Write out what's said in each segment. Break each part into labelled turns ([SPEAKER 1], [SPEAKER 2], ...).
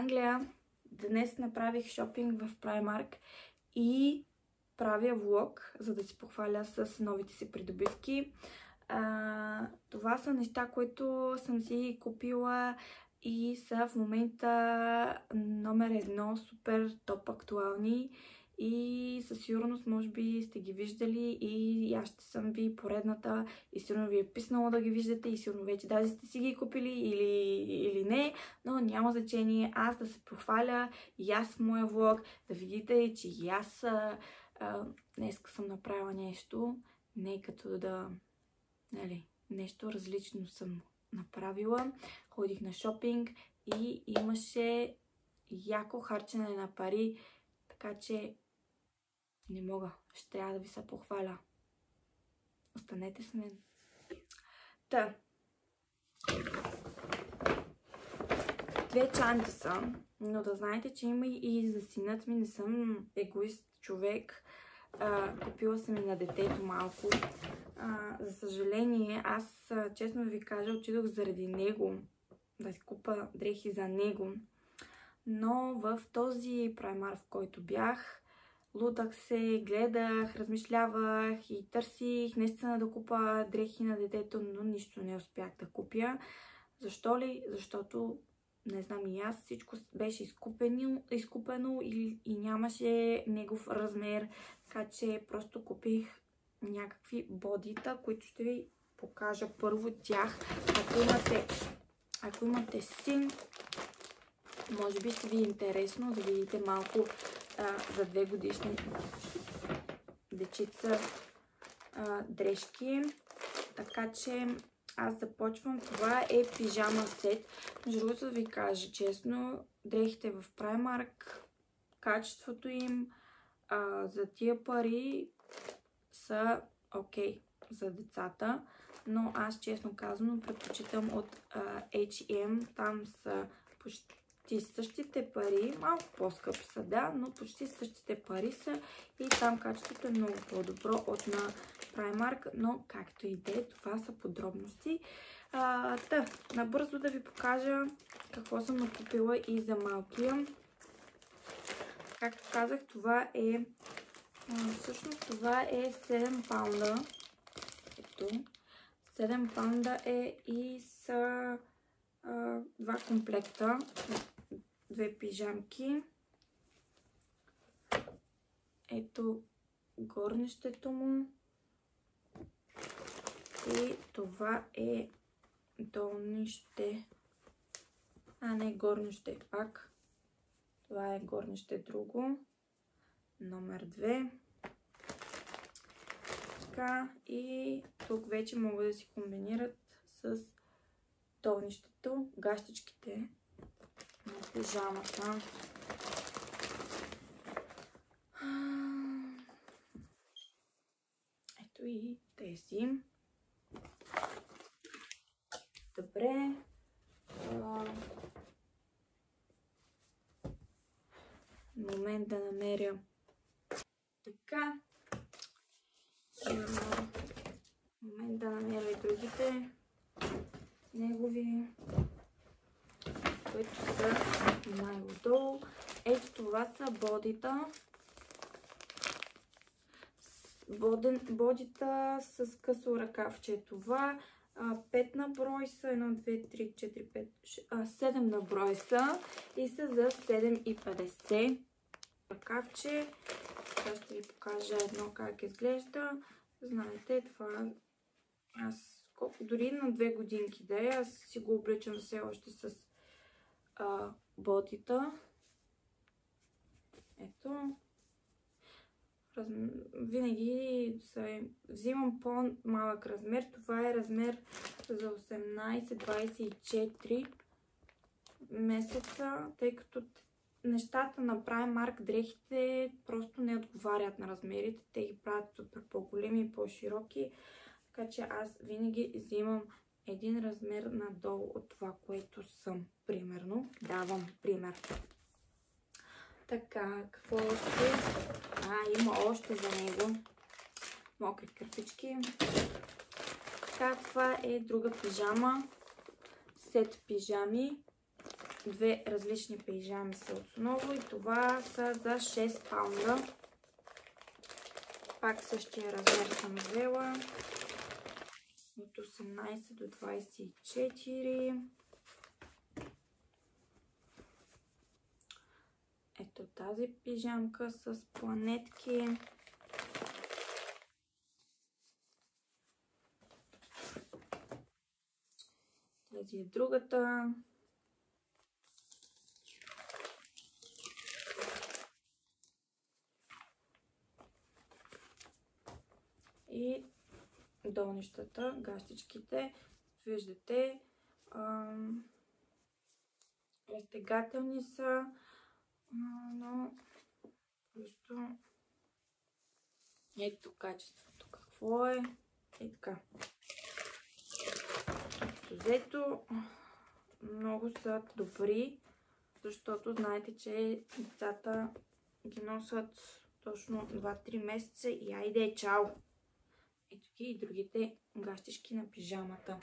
[SPEAKER 1] Англия! Днес направих шопинг в Primark и правя влог, за да си похваля с новите си придобивки. А, това са неща, които съм си купила и са в момента номер едно, супер топ актуални и със сигурност може би сте ги виждали и аз ще съм ви поредната и сигурно ви е писнало да ги виждате и сигурно вече даже сте си ги купили или, или не, но няма значение аз да се похваля и аз в моя влог, да видите, че и аз а, днес съм направила нещо, не като да, нали, нещо различно съм направила. Ходих на шопинг и имаше яко харчене на пари, така че не мога. Ще трябва да ви се похваля. Останете с мен. Та. Две чанти са, но да знаете, че има и за синът ми. Не съм егоист човек. А, купила съм и на детето малко. А, за съжаление, аз честно ви кажа, отидох заради него да си купа дрехи за него. Но в този праймар, в който бях, лутах се, гледах, размишлявах и търсих наистина да купа дрехи на детето, но нищо не успях да купя. Защо ли? Защото не знам и аз, всичко беше изкупено, изкупено и, и нямаше негов размер, така че просто купих някакви бодита, които ще ви покажа първо тях. Ако имате, ако имате син, може би ще ви е интересно да видите малко а, за две годишни дечица а, дрежки. Така че аз започвам. Това е пижама сет. Между другото ви кажа честно, дрехите в Primark, качеството им а, за тия пари са окей okay за децата. Но аз честно казано предпочитам от а, H&M. Там са почти почти същите пари, малко по-скъпи са, да, но почти същите пари са и там качеството е много по-добро от на Primark, но както и де, това са подробности. А, та, набързо да ви покажа какво съм накупила и за малкия. Както казах, това е всъщност това е 7 паунда. Ето. 7 паунда е и са а, два комплекта две пижамки. Ето горнището му. И това е долнище. А, не горнище пак. Това е горнище друго. Номер 2. Така. И тук вече могат да си комбинират с долнището, гащичките на пижамата. Ето и тези. Добре. Момент да намеря така. Момент да намеря и другите негови които са най-отдолу. Ето това са бодита. Бодита с късо ръкавче. Това 5 на брой са, 1, 2, 3, 4, 5, 6, 7 на брой са и са за 7,50 ръкавче. Сега ще ви покажа едно как изглежда. Знаете, това аз колко дори на две годинки да е, аз си го обличам все още с а, ботита. Ето. Раз... Винаги се... взимам по-малък размер. Това е размер за 18-24 месеца, тъй като нещата на Primark дрехите просто не отговарят на размерите. Те ги правят супер по-големи и по-широки. Така че аз винаги взимам един размер надолу от това, което съм. Примерно, давам пример. Така, какво още? А, има още за него. Мокри кърпички. Така, това е друга пижама. сет пижами. Две различни пижами са отново и това са за 6 паунда. Пак същия размер съм взела. От 18 до 24. Ето тази пижамка с планетки. Тази е другата. И долнищата, гащичките, виждате, разтегателни са, но просто ето качеството какво е и така. Взето много са добри, защото знаете, че децата ги носят точно 2-3 месеца и айде, чао! Ето ги и другите гащишки на пижамата.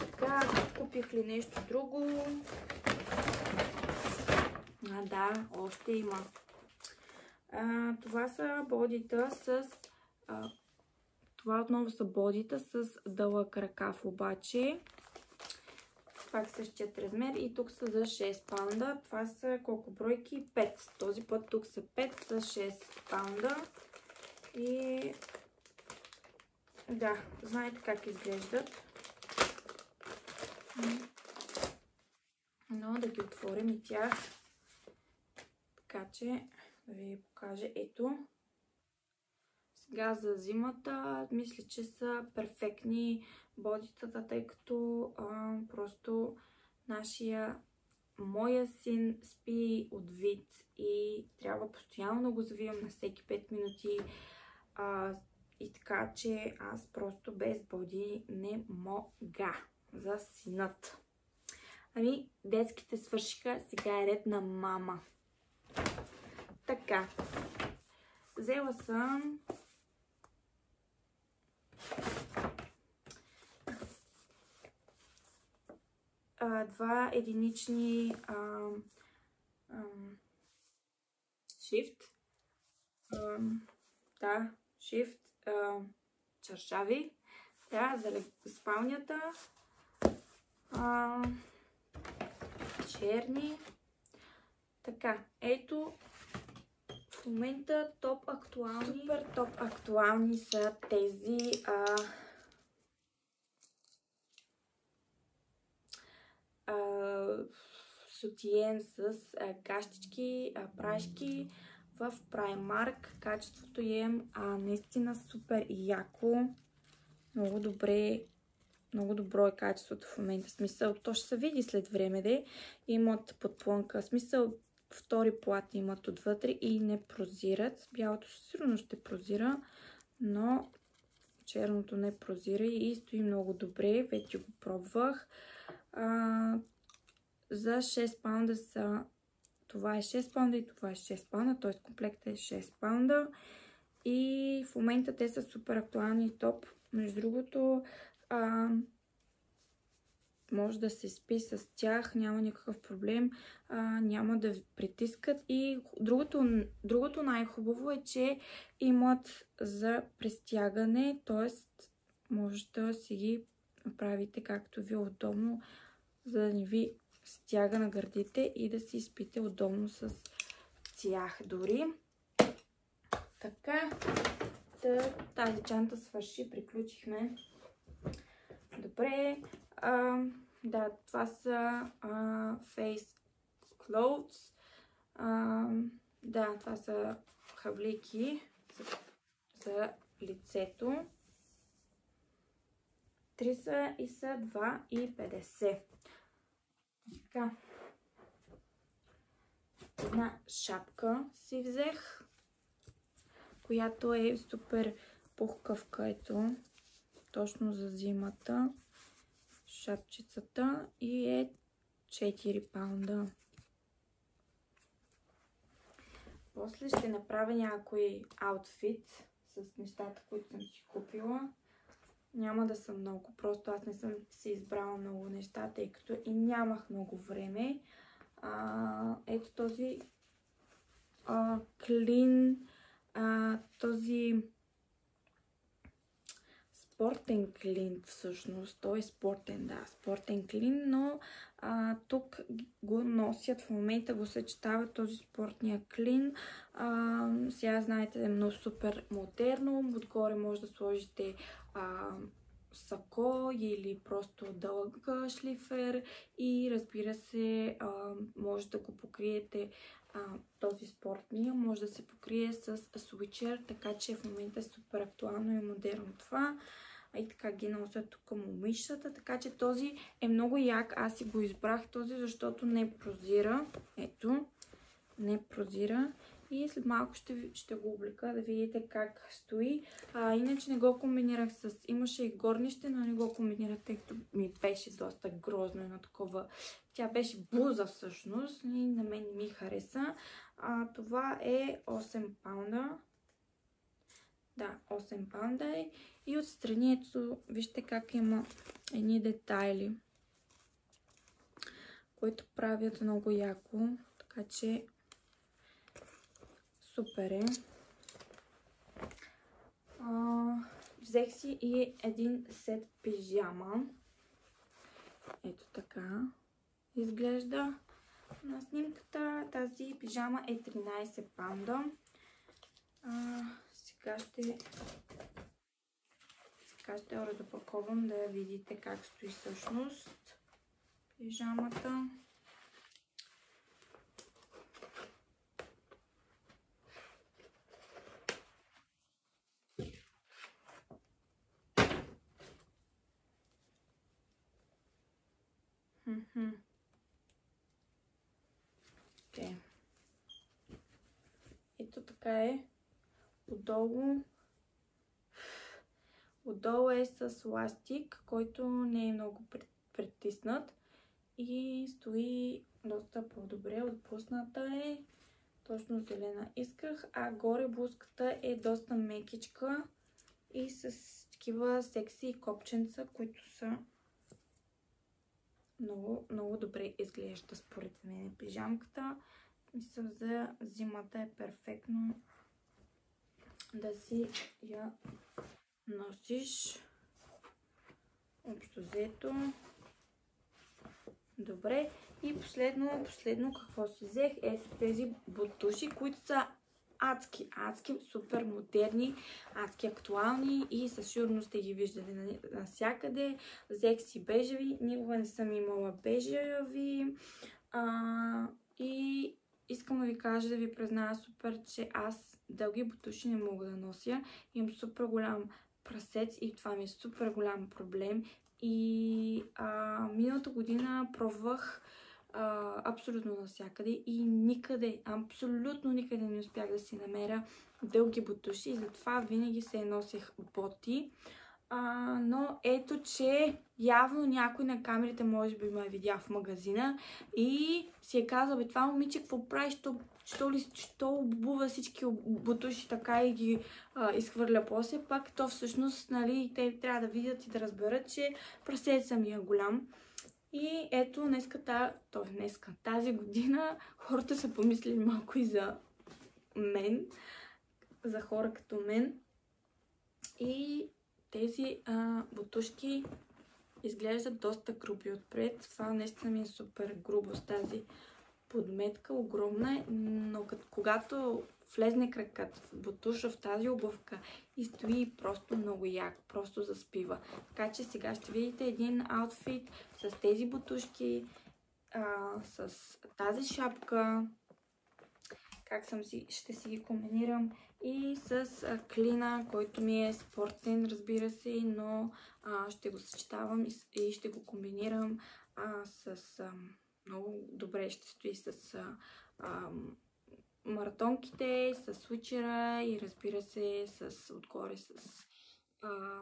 [SPEAKER 1] Така, купих ли нещо друго? А, да, още има. А, това са бодита с... А, това отново са бодита с дълъг ръкав обаче. Пак същият размер и тук са за 6 паунда. Това са колко бройки? 5. Този път тук са 5 с 6 паунда. И да, знаете как изглеждат. Но да ги отворим и тях. Така че да ви покажа. Ето. Сега за зимата мисля, че са перфектни бодитата, тъй като а, просто нашия моя син спи от вид и трябва постоянно да го завивам на всеки 5 минути. А, и така, че аз просто без боди не мога за синът. Ами, детските свършиха, сега е ред на мама. Така. Взела съм а, два единични а, а, shift. А, да, shift а, чаршави. Да, за спалнята. А, черни. Така, ето в момента топ актуални. Супер топ актуални са тези а, а, сутиен с а, гащички, а, прашки в Primark. Качеството е а, наистина супер яко. Много добре много добро е качеството в момента. Смисъл, то ще се види след време, де. Имат подплънка. Смисъл, втори плат имат отвътре и не прозират. Бялото сигурно ще прозира, но черното не прозира и стои много добре. Вече го пробвах. А, за 6 паунда са това е 6 паунда и това е 6 паунда, т.е. комплектът е 6 паунда. И в момента те са супер актуални топ. Между другото, а, може да се спи с тях, няма никакъв проблем, а, няма да ви притискат. И другото, другото най-хубаво е, че имат за престягане, т.е. може да си ги направите както ви е удобно, за да не ви стяга на гърдите и да си спите удобно с тях дори. Така, тази чанта свърши, приключихме. Добре, а, да, това са а, face clothes. А, да, това са хавлики за, за лицето. Три са и са 2,50. Така. Една шапка си взех, която е супер пухкавка, ето, точно за зимата шапчицата и е 4 паунда. После ще направя някой аутфит с нещата, които съм си купила. Няма да са много. Просто аз не съм си избрала много неща, тъй като и нямах много време. А, ето този а, клин, а, този спортен клин всъщност. Той е спортен, да, спортен клин, но а, тук го носят в момента, го съчетават този спортния клин. А, сега знаете, е много супер модерно. Отгоре може да сложите а, сако или просто дълъг шлифер и разбира се, а, може да го покриете а, този спортния, може да се покрие с свичер, така че в момента е супер актуално и модерно това. А и така ги нося тук момичетата, така че този е много як. Аз си го избрах този, защото не прозира. Ето, не прозира. И след малко ще, ще го облика да видите как стои. А, иначе не го комбинирах с... Имаше и горнище, но не го комбинирах, тъй като ми беше доста грозно едно такова. Тя беше буза всъщност и на мен ми хареса. А, това е 8 паунда. Да, 8 паунда е. И отстрани, ето, вижте как има едни детайли, които правят много яко. Така че супер е. А, взех си и един сет пижама. Ето така изглежда на снимката. Тази пижама е 13 панда. А, сега ще сега ще я разопаковам да видите как стои всъщност пижамата. Ето така е. Отдолу Отдолу е с ластик, който не е много притиснат и стои доста по-добре. Отпусната е точно зелена исках, а горе блузката е доста мекичка и с такива секси копченца, които са много, много добре изглежда според мен пижамката. Мисля за зимата е перфектно да си я носиш общо взето. Добре. И последно, последно какво си взех? Ето тези бутуши, които са адски, адски, супер модерни, адски актуални и със сигурност сте ги виждали навсякъде. Взех си бежеви, никога не съм имала бежеви. А, и искам да ви кажа, да ви призная супер, че аз дълги бутуши не мога да нося. Имам супер голям прасец и това ми е супер голям проблем. И а, миналата година пробвах а, абсолютно навсякъде и никъде, абсолютно никъде не успях да си намеря дълги бутуши и затова винаги се носех боти. А, но ето, че явно някой на камерите може би ме е видя в магазина и си е казал, бе, това момиче, какво правиш, що, що, ли, що обува всички бутуши така и ги а, изхвърля после, пак то всъщност, нали, те трябва да видят и да разберат, че прасеца ми е голям. И ето, днеска, та, то, днеска, тази година хората са помислили малко и за мен, за хора като мен. И тези а, бутушки изглеждат доста груби отпред. Това наистина ми е супер грубо с тази подметка. Огромна е, но като, когато влезне кракът в бутуша в тази обувка и стои просто много як, просто заспива. Така че сега ще видите един аутфит с тези бутушки, а, с тази шапка, как съм си, ще си ги комбинирам и с клина, който ми е спортен, разбира се, но а, ще го съчетавам и, и ще го комбинирам а, с... А, много добре ще стои с а, а, маратонките, с свичера и разбира се с отгоре с а,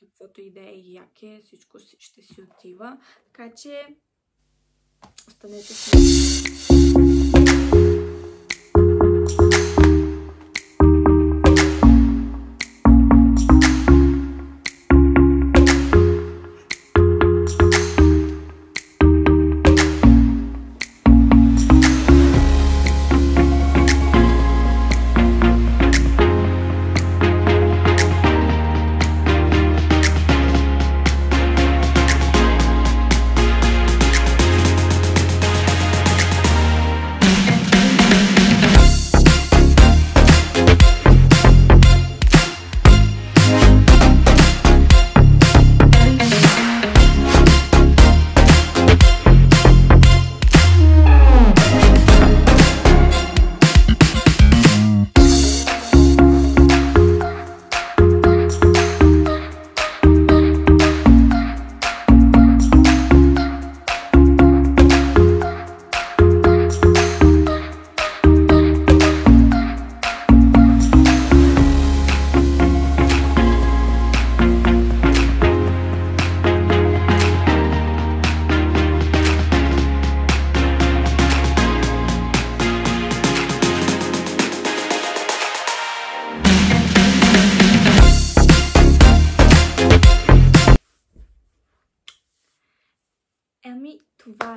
[SPEAKER 1] каквото и да е яке, всичко ще си отива. Така че останете с това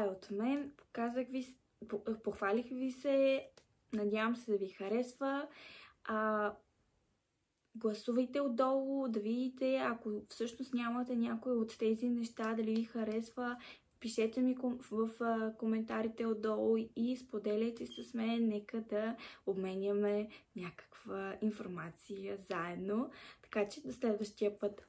[SPEAKER 1] е от мен. Показах ви, похвалих ви се. Надявам се да ви харесва. А, гласувайте отдолу, да видите, ако всъщност нямате някой от тези неща, дали ви харесва, пишете ми в коментарите отдолу и споделяйте с мен, нека да обменяме някаква информация заедно. Така че до следващия път.